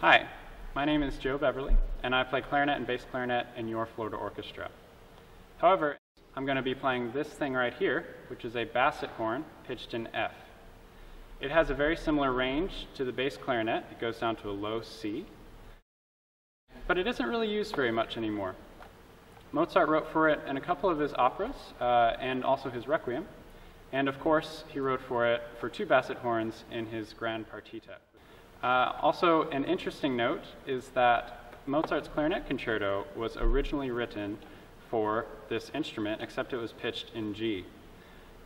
Hi, my name is Joe Beverly, and I play clarinet and bass clarinet in your Florida Orchestra. However, I'm going to be playing this thing right here, which is a basset horn pitched in F. It has a very similar range to the bass clarinet. It goes down to a low C, but it isn't really used very much anymore. Mozart wrote for it in a couple of his operas uh, and also his Requiem, and of course, he wrote for it for two basset horns in his Grand Partita. Uh, also, an interesting note is that Mozart's clarinet concerto was originally written for this instrument, except it was pitched in G.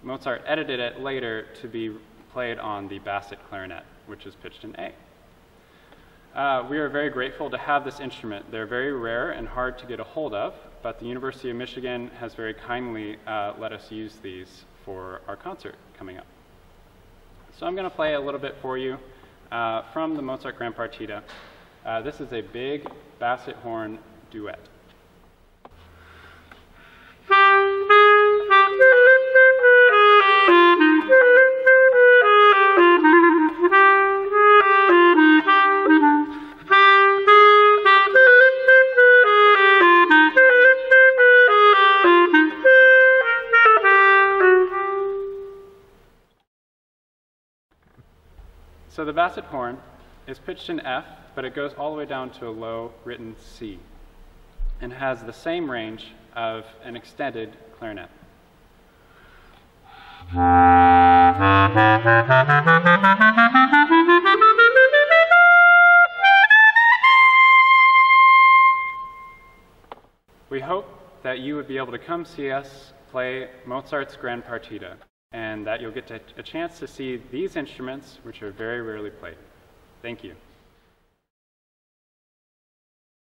Mozart edited it later to be played on the basset clarinet, which is pitched in A. Uh, we are very grateful to have this instrument. They're very rare and hard to get a hold of, but the University of Michigan has very kindly uh, let us use these for our concert coming up. So I'm going to play a little bit for you uh, from the Mozart Grand Partita. Uh, this is a big basset horn duet. So the basset horn is pitched in F, but it goes all the way down to a low written C and has the same range of an extended clarinet. We hope that you would be able to come see us play Mozart's Grand Partita and that you'll get a chance to see these instruments, which are very rarely played. Thank you.